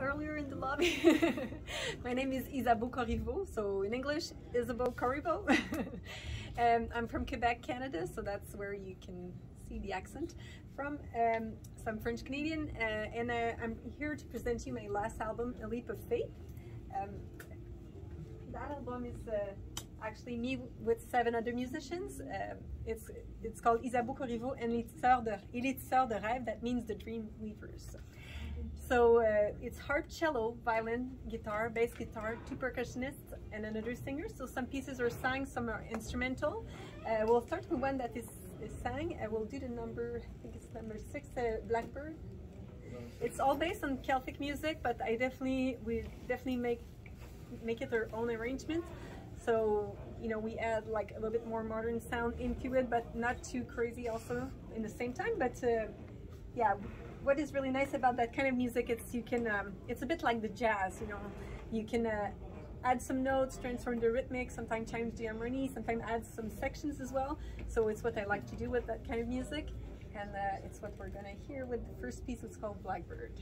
earlier in the lobby. My name is Isabeau Corriveau, so in English, Isabeau Corriveau. um, I'm from Quebec, Canada, so that's where you can see the accent from. Um, so I'm French Canadian, uh, and uh, I'm here to present you my last album, A Leap of Faith. Um, that album is uh, actually me with seven other musicians. Uh, it's it's called Isabeau Corriveau and Sœurs de, de Rêve, that means the Dream Weavers. So uh, it's harp, cello, violin, guitar, bass guitar, two percussionists, and another singer. So some pieces are sung, some are instrumental. Uh, we'll start with one that is, is sang. I will do the number, I think it's number six, uh, Blackbird. It's all based on Celtic music, but I definitely, we definitely make make it our own arrangement. So, you know, we add like a little bit more modern sound into it, but not too crazy also in the same time. But uh, yeah, what is really nice about that kind of music is you can, um, it's a bit like the jazz, you know, you can uh, add some notes, transform the rhythmic, sometimes change the harmony, sometimes add some sections as well. So it's what I like to do with that kind of music. And uh, it's what we're gonna hear with the first piece, it's called Blackbird.